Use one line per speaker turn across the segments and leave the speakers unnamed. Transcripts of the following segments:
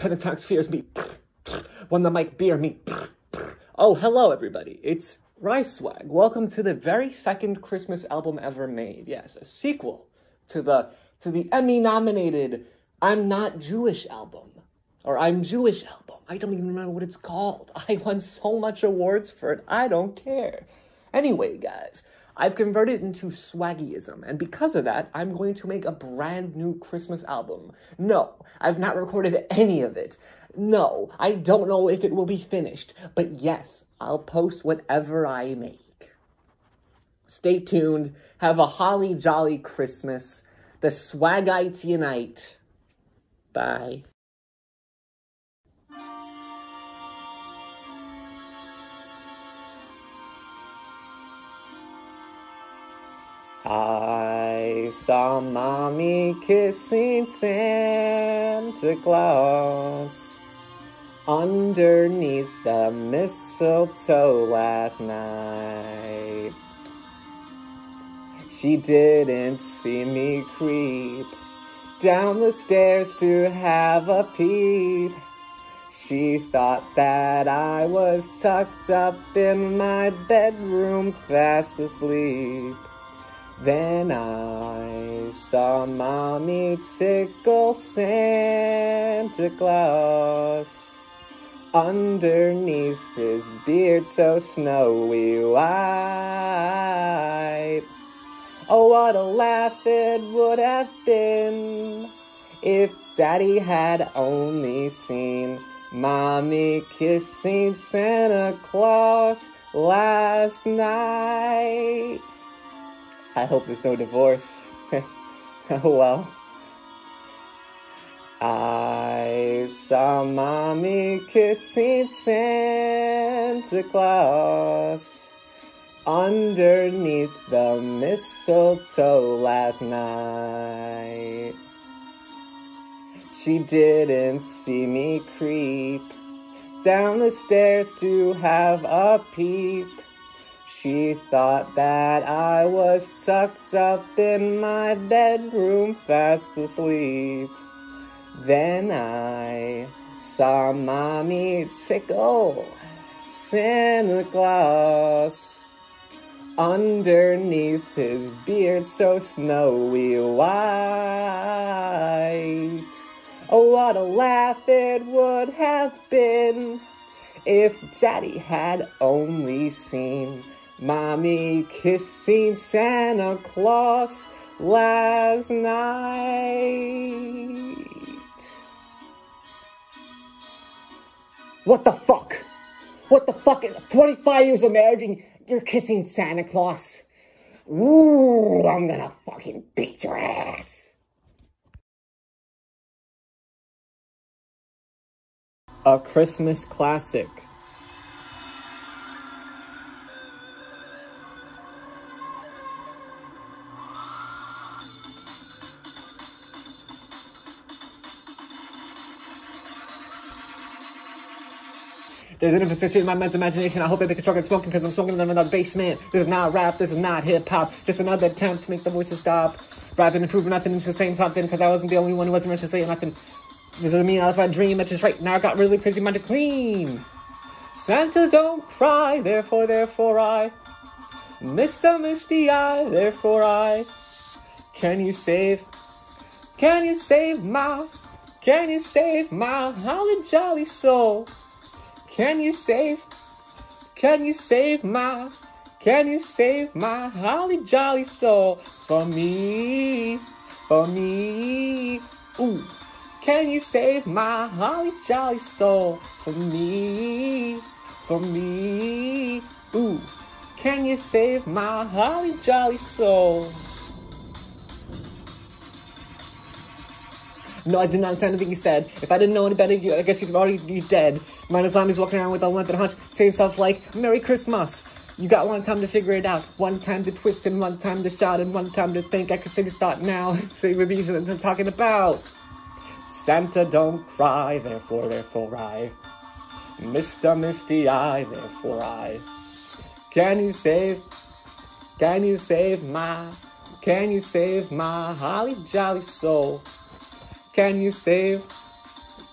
Pentatonic Spheres, me. When the mic beer, me. Oh, hello, everybody. It's Ryswag. Welcome to the very second Christmas album ever made. Yes, a sequel to the to the Emmy-nominated "I'm Not Jewish" album, or "I'm Jewish" album. I don't even remember what it's called. I won so much awards for it. I don't care. Anyway, guys, I've converted into swaggyism, and because of that, I'm going to make a brand new Christmas album. No, I've not recorded any of it. No, I don't know if it will be finished, but yes, I'll post whatever I make. Stay tuned. Have a holly jolly Christmas. The Swagites unite. Bye. I saw mommy kissing Santa Claus underneath the mistletoe last night. She didn't see me creep down the stairs to have a peep. She thought that I was tucked up in my bedroom fast asleep. Then I saw mommy tickle Santa Claus underneath his beard so snowy white. Oh, what a laugh it would have been if Daddy had only seen Mommy kissing Santa Claus last night. I hope there's no divorce. oh well. I saw mommy kissing Santa Claus underneath the mistletoe last night. She didn't see me creep down the stairs to have a peep. She thought that I was tucked up in my bedroom fast asleep. Then I saw mommy tickle Santa Claus underneath his beard so snowy white. Oh, what a laugh it would have been if Daddy had only seen Mommy kissing Santa Claus last night. What the fuck? What the fuck? 25 years of marriage and you're kissing Santa Claus? Ooh, I'm gonna fucking beat your ass. A Christmas classic. There's an infestation in my men's imagination. I hope that they can truck and smoking because I'm smoking them in the basement. This is not rap. This is not hip hop. Just another attempt to make the voices stop. Rapping and proving nothing. The same something because I wasn't the only one who wasn't meant to say nothing. This doesn't mean that was my dream. It's just right now I got really crazy mind to clean. Santa don't cry, therefore, therefore I. Mr. Misty Eye, therefore I. Can you save? Can you save my? Can you save my holly jolly soul? Can you save? Can you save my? Can you save my holly jolly soul for me? For me? Ooh. Can you save my holly jolly soul for me? For me? Ooh. Can you save my holly jolly soul? No, I did not understand anything you said. If I didn't know any better, I guess you'd already be dead. Minus zombies walking around with a limp and hunch, saying stuff like, Merry Christmas. You got one time to figure it out, one time to twist and one time to shout and one time to think. I could say this thought now. Say what I'm talking about. Santa don't cry, therefore, therefore I. Mr. Misty Eye, therefore I. Can you save, can you save my, can you save my holly jolly soul? Can you save,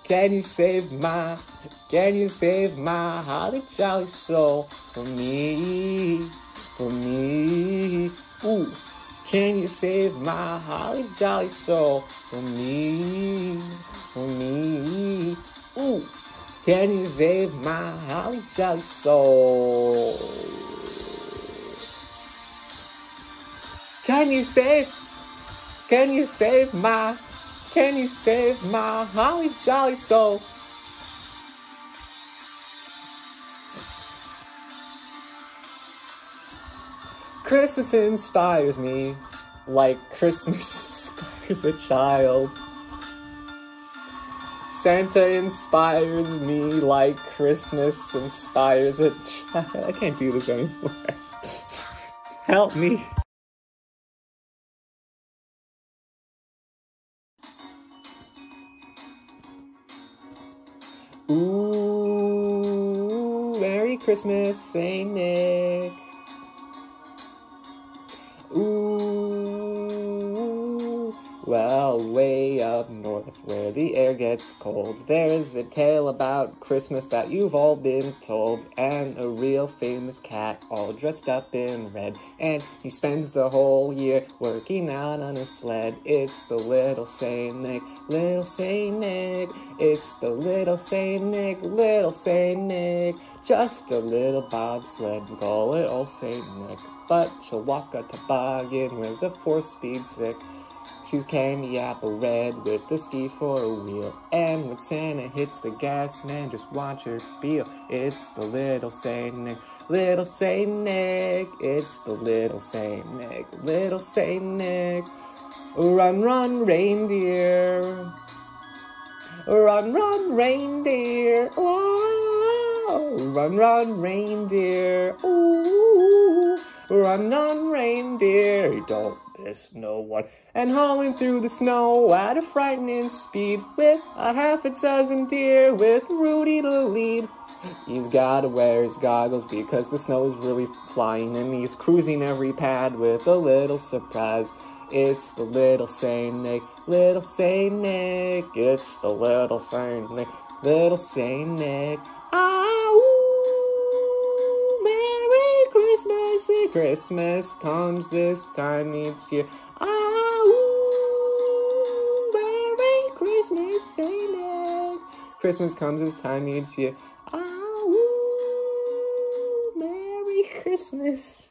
Can you save my, can you save my holly jolly soul for me, for me? Ooh, can you save my holly jolly soul for me, for me? Ooh, can you save my holly jolly soul? Can you save, can you save my, can you save my holly jolly soul? Christmas inspires me like Christmas inspires a child. Santa inspires me like Christmas inspires a child. I can't do this anymore. Help me. Ooh, Merry Christmas, Saint Nick. Ooh, well, way up north where the air gets cold, there's a tale about Christmas that you've all been told, and a real famous cat all dressed up in red, and he spends the whole year working out on his sled. It's the little Saint Nick, little Saint Nick, it's the little Saint Nick, little Saint Nick, just a little bobsled, we call it old Saint Nick but she'll walk a toboggan with a four-speed stick. She's candy apple red with the ski for a wheel. And when Santa hits the gas, man, just watch her feel. It's the little Saint Nick, little Saint Nick. It's the little Saint Nick, little Saint Nick. Run, run, reindeer. Run, run, reindeer. Run, run, reindeer. Ooh. Run on reindeer, you don't miss no one. And hauling through the snow at a frightening speed with a half a dozen deer with Rudy to lead. He's gotta wear his goggles because the snow is really flying and he's cruising every pad with a little surprise. It's the little Saint Nick, little Saint Nick, it's the little Saint Nick, little Saint Nick. Ah, Christmas, Christmas comes this time each year. Ah, ooh, Merry Christmas. Christmas comes this time each year. Ah, ooh, Merry Christmas.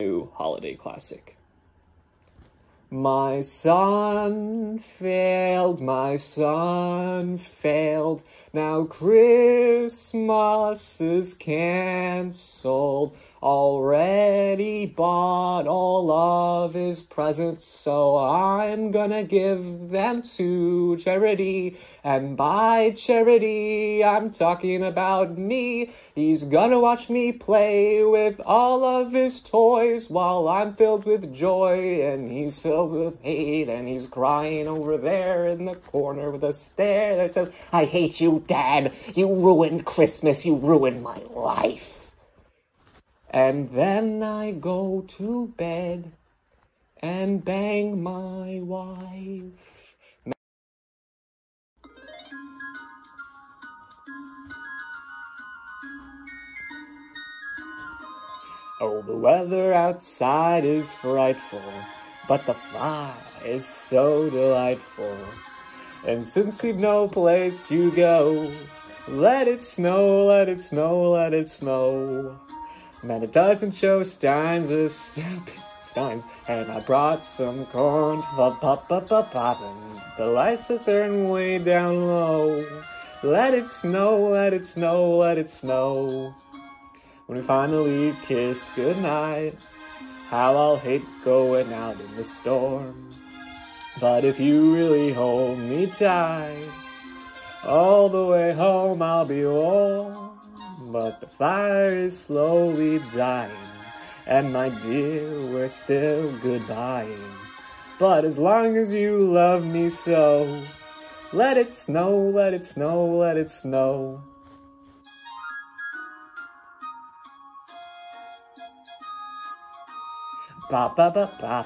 New holiday classic. My son failed, my son failed. Now Christmas is cancelled. Already bought all of his presents, so I'm gonna give them to charity. And by charity, I'm talking about me. He's gonna watch me play with all of his toys while I'm filled with joy and he's filled with hate and he's crying over there in the corner with a stare that says, I hate you, Dad. You ruined Christmas. You ruined my life. And then I go to bed and bang my wife. Oh, the weather outside is frightful, but the fire is so delightful. And since we've no place to go, let it snow, let it snow, let it snow. Man, it doesn't show signs of steins, and I brought some corn for pop pop. The lights are turned way down low. Let it snow, let it snow, let it snow. When we finally kiss goodnight, how I'll hate going out in the storm. But if you really hold me tight, all the way home I'll be warm. But the fire is slowly dying, and my dear, we're still goodbying. But as long as you love me so, let it snow, let it snow, let it snow. Ba ba ba ba.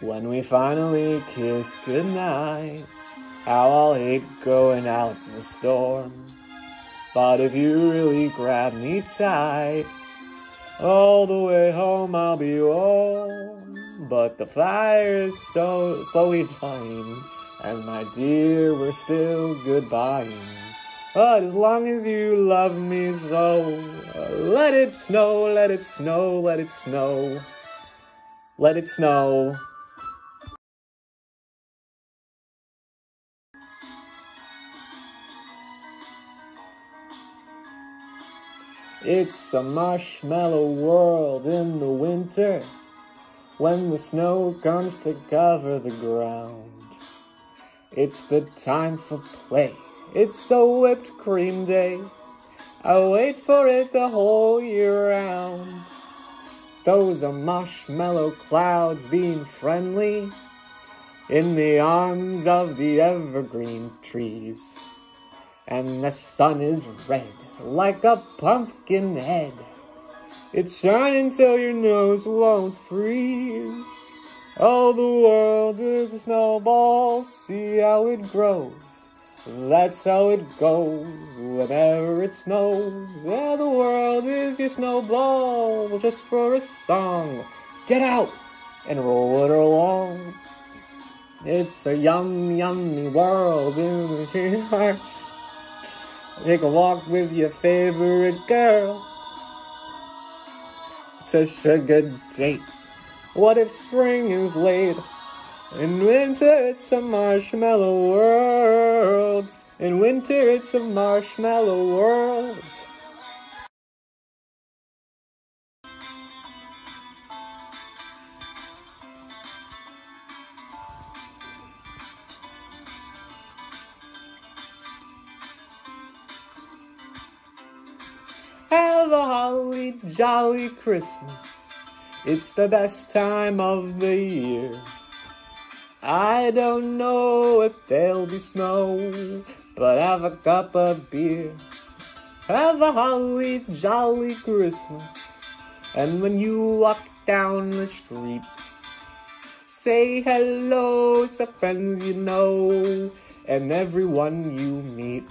When we finally kiss goodnight, how I'll hate going out in the storm. But if you really grab me tight, all the way home I'll be warm. But the fire is so slowly dying, and my dear, we're still goodbying. But as long as you love me so, let it snow, let it snow, let it snow. Let it snow. It's a marshmallow world in the winter when the snow comes to cover the ground. It's the time for play. It's a whipped cream day. I wait for it the whole year round. Those are marshmallow clouds being friendly in the arms of the evergreen trees. And the sun is red like a pumpkin head. It's shining so your nose won't freeze. Oh, the world is a snowball, see how it grows. That's how it goes whenever it snows. Yeah, the world is your snowball just for a song. Get out and roll it along. It's a yum, yummy world in the hearts. Take a walk with your favorite girl. It's a sugar date. What if spring is late? In winter it's a marshmallow world. In winter it's a marshmallow world. Holly jolly Christmas. It's the best time of the year. I don't know if there'll be snow, but have a cup of beer. Have a holly jolly Christmas. And when you walk down the street, say hello to friends you know and everyone you meet.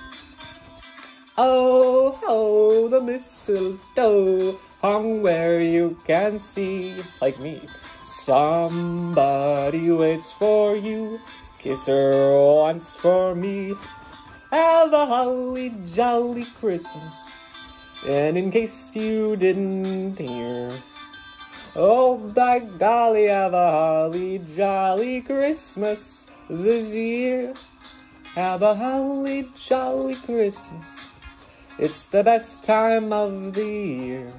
Oh, ho, the mistletoe hung where you can see, like me. Somebody waits for you, kiss her once for me. Have a holly jolly Christmas. And in case you didn't hear, oh by golly, have a holly jolly Christmas this year. Have a holly jolly Christmas. It's the best time of the year.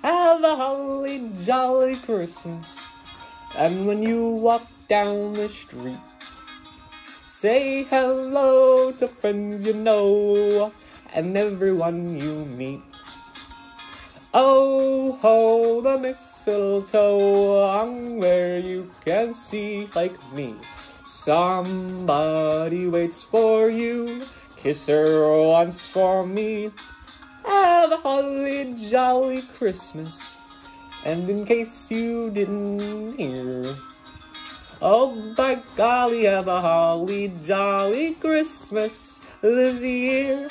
Have a holly jolly Christmas. And when you walk down the street, say hello to friends you know and everyone you meet. Oh ho, the mistletoe hung where you can see like me. Somebody waits for you, kiss her once for me. Have a holly jolly Christmas. And in case you didn't hear, oh by golly, have a holly jolly Christmas this year.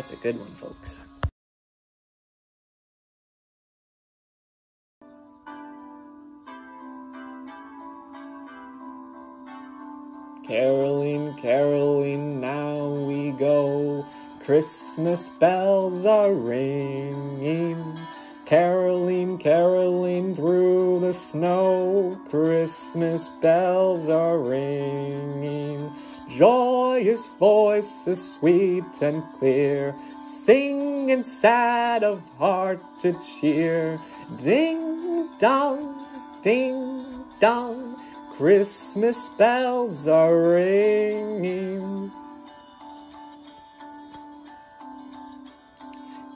That's a good one, folks. Caroling, caroling, now we go. Christmas bells are ringing. Caroling, caroling through the snow. Christmas bells are ringing. Joyous voices sweet and clear, singing sad of heart to cheer. Ding dong, ding dong, Christmas bells are ringing.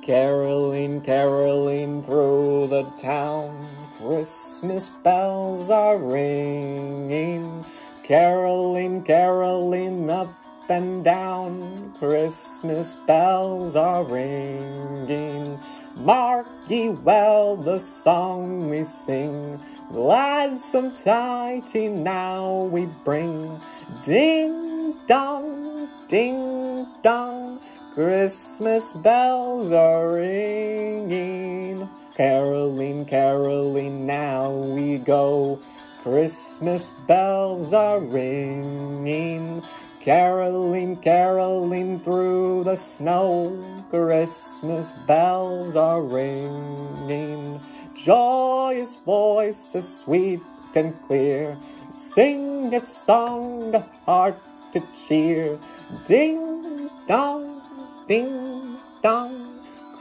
Caroling, caroling through the town, Christmas bells are ringing. Caroling, caroling up and down, Christmas bells are ringing. Mark ye well the song we sing, gladsome tidings now we bring. Ding dong, ding dong, Christmas bells are ringing. Caroling, caroling, now we go. Christmas bells are ringing. Caroling, caroling through the snow. Christmas bells are ringing. Joyous voices, sweet and clear, sing its song, the heart to cheer. Ding dong, ding dong,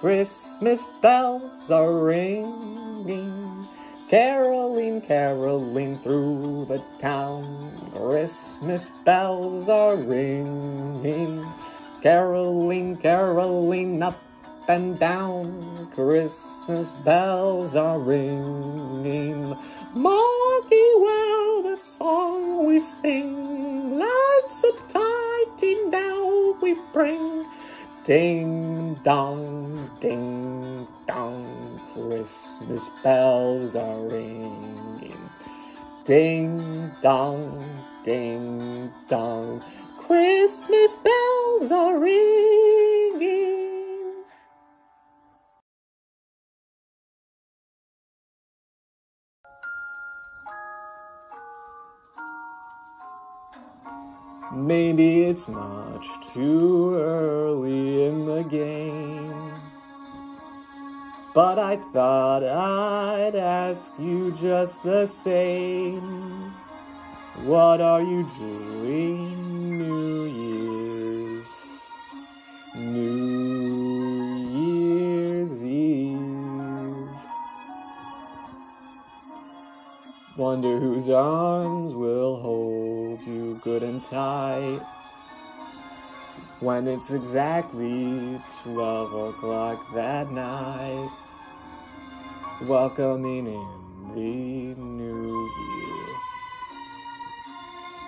Christmas bells are ringing. Caroling, caroling through the town, Christmas bells are ringing. Caroling, caroling up and down, Christmas bells are ringing. Mark ye well the song we sing, lots of tidings now we bring. Ding dong, ding dong, Christmas bells are ringing. Ding dong, ding dong, Christmas bells are ringing. Maybe it's much too early in the game. But I thought I'd ask you just the same. What are you doing New Year's? New Year's Eve. Wonder whose arms will hold you good and tight when it's exactly 12 o'clock that night. Welcoming in the new year.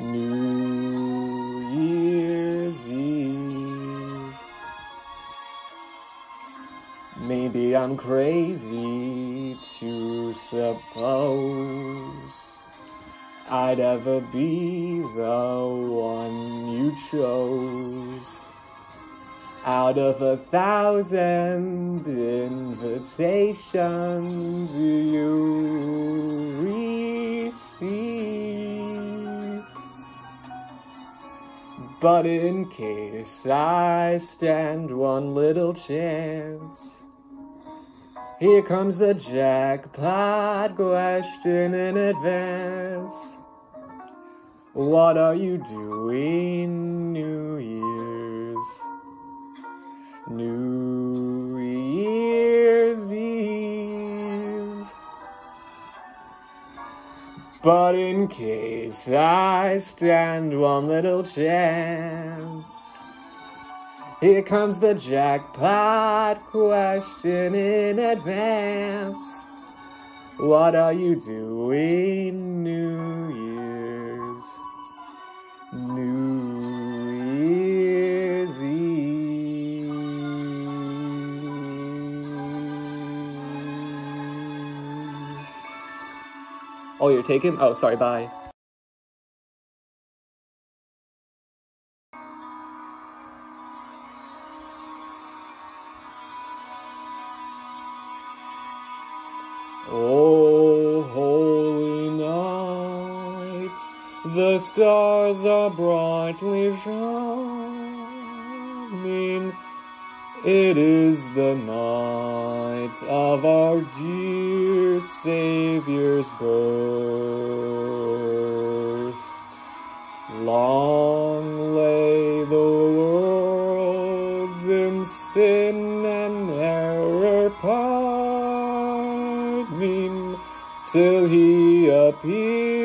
New Year's Eve. Maybe I'm crazy to suppose I'd ever be the one you chose. Out of a thousand invitations you received. But in case I stand one little chance, here comes the jackpot question in advance. What are you doing New Year's? New Year's Eve. But in case I stand one little chance, here comes the jackpot question in advance. What are you doing New Year's? New Year's Eve. Oh, you're taking? Oh, sorry, bye. Stars are brightly shining. It is the night of our dear Savior's birth. Long lay the worlds in sin and error pining till he appeared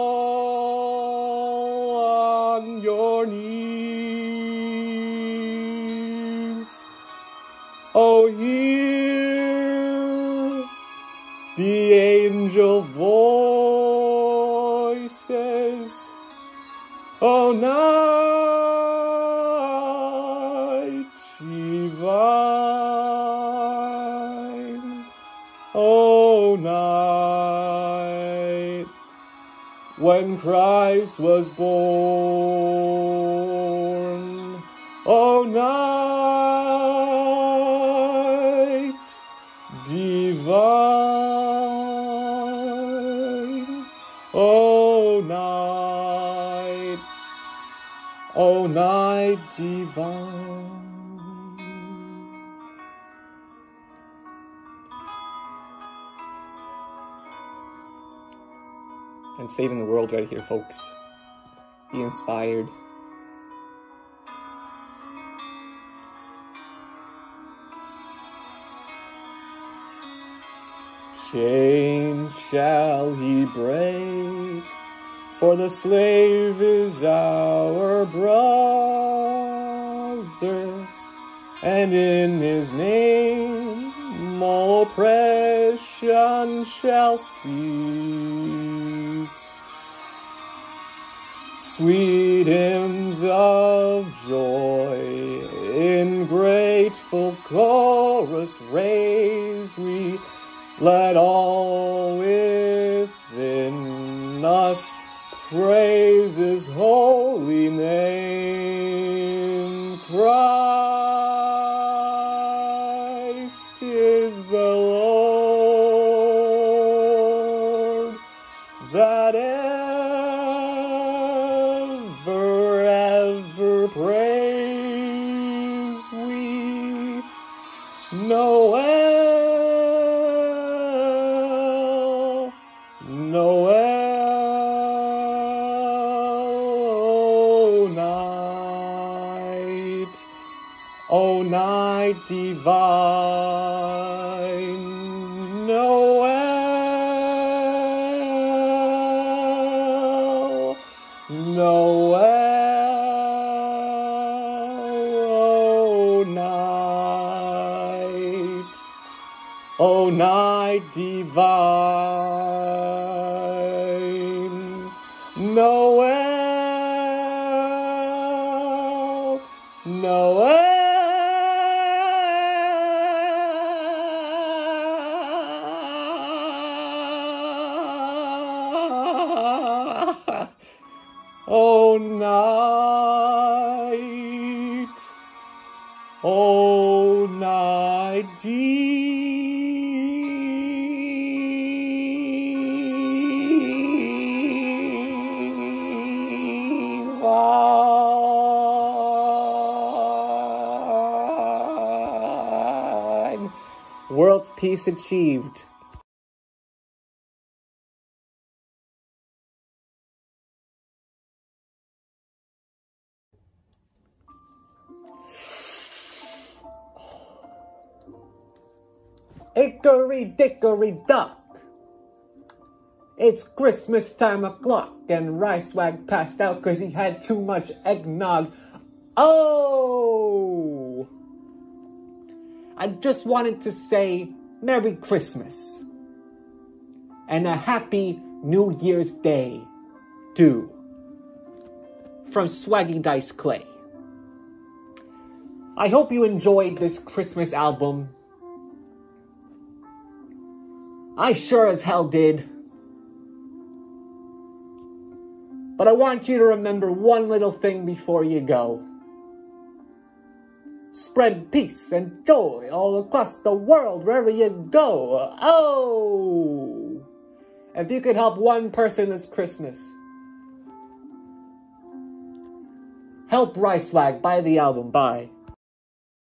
Christ was born. Oh, night divine. Oh, night. Oh, night divine. Saving the world right here, folks. Be inspired. Chains shall he break, for the slave is our brother, and in his name all oppression shall cease. Sweet hymns of joy in grateful chorus raise we let all within us praise his holy name. Oh night divine, O night divine. World's peace achieved.
Dickory dock. It's Christmas time o'clock, and Ryswag passed out because he had too much eggnog. Oh! I just wanted to say Merry Christmas and a Happy New Year's Day, too. From Swaggy Dice Clay. I hope you enjoyed this Christmas album. I sure as hell did. But I want you to remember one little thing before you go. Spread peace and joy all across the world wherever you go. Oh! If you could help one person this Christmas, help Ryswag buy the album. Bye.